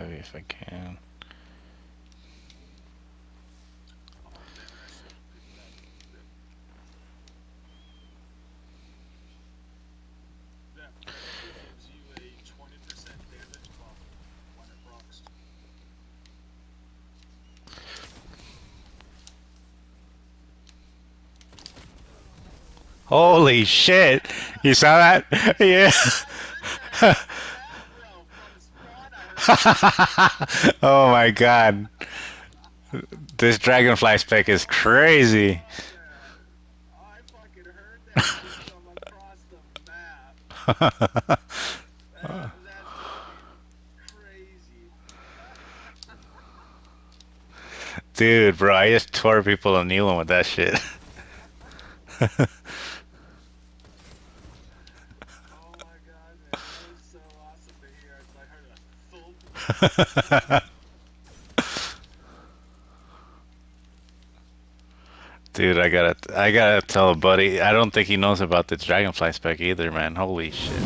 heavy if I can. Holy shit! You saw that? yeah. oh my god. This dragonfly spec is crazy. That. Dude, bro, I just tore people a new one with that shit. Oh my god, man. That was so awesome to hear. I heard a thump. Dude, I gotta, I gotta tell a buddy. I don't think he knows about the dragonfly spec either, man. Holy shit.